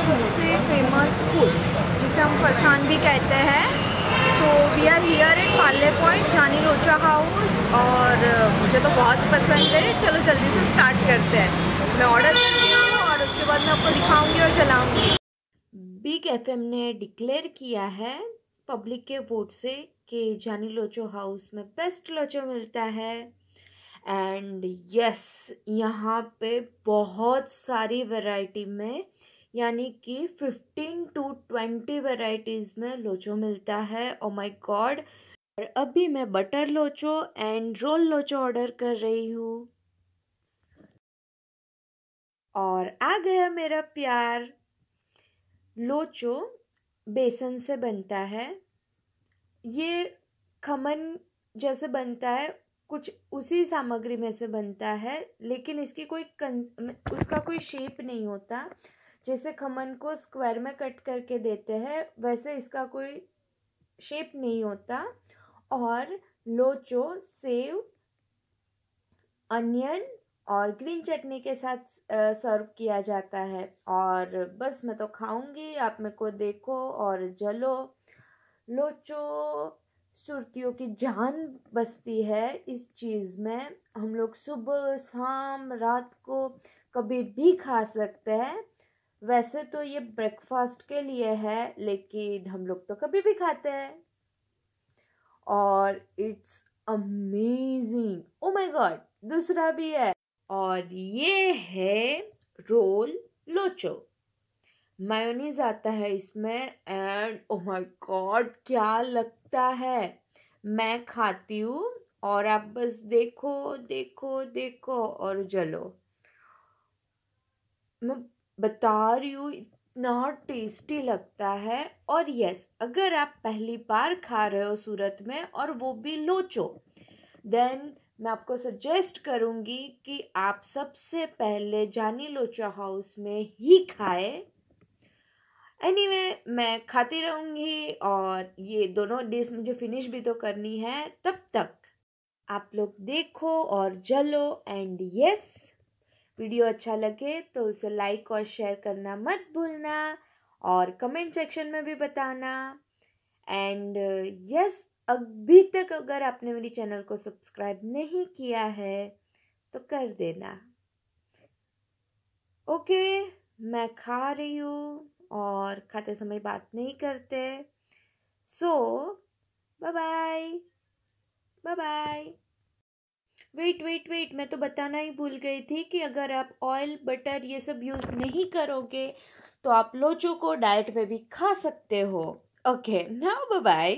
सबसे famous food जिसे हम फरसान भी कहते हैं। So we are here in Parle Point Jani Locha House और मुझे तो बहुत पसंद है। चलो जल्दी से स्टार्ट करते हैं। मैं ऑर्डर करती हूँ और उसके बाद मैं आपको दिखाऊँगी और चलाऊँगी। बिग एफएम ने डिक्लेयर किया है पब्लिक के वोट से कि जानी लोचो हाउस में बेस्ट लोचो मिलता है। एंड यस यहाँ पे बहुत सारी वैरायटी में, यानी कि फिफ्टीन टू ट्वेंटी वैरायटीज़ में लोचो मिलता है। ओ माय गॉड और अभी मैं butter locho and roll locho order कर रही हूँ। और आ गया मेरा प्यार। लोचो बेसन से बनता है। ये खमन जैसे बनता है कुछ उसी सामग्री में से बनता है, लेकिन इसकी कोई उसका कोई शेप नहीं होता। जैसे खमन को स्क्वायर में कट करके देते हैं, वैसे इसका कोई शेप नहीं होता। और लोचो, सेव, अनियन और ग्रीन चटनी के साथ सर्व किया जाता है। और बस मैं तो खाऊँगी, आप मेरे को देखो और जलो। लोचो सुरतियों की जान बसती है इस चीज़ में। हम लोग सुबह, शाम, रात को कभी भी खा सकते हैं। वैसे तो ये ब्रेकफास्ट के लिए है, लेकिन हम लोग तो कभी भी खाते हैं। और it's amazing oh my God दूसरा भी है। और ये है रोल लोचो। मायोनीज आता है इसमें एंड ओ माय गॉड क्या लगता है? मैं खाती हूँ और आप बस देखो देखो देखो और जलो। मैं बता रही हूँ, इतना टेस्टी लगता है और यस अगर आप पहली बार खा रहे हो सूरत में और वो भी लोचो देन मैं आपको सजेस्ट करूँगी कि आप सबसे पहले जानी लोचा हाउस में ही खाए। एनीवे anyway, मैं खाती रहूँगी और ये दोनों डिश मुझे फिनिश भी तो करनी है तब तक आप लोग देखो और जलो एंड यस वीडियो अच्छा लगे तो उसे लाइक और शेयर करना मत भूलना और कमेंट सेक्शन में भी बताना। एंड यस अभी तक अगर आपने मेरी चैनल को सब्सक्राइब नहीं किया है तो कर देना। ओके okay, मैं खा रही हूँ। और खाते समय बात नहीं करते। So bye bye bye bye wait wait wait मैं तो बताना ही भूल गई थी कि अगर आप ऑयल बटर ये सब यूज़ नहीं करोगे तो आप लोचो को डाइट में भी खा सकते हो। Okay now bye bye